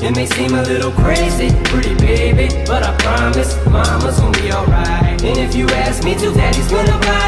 It may seem a little crazy, pretty baby, but I promise mama's gonna be alright. And if you ask me to, daddy's gonna buy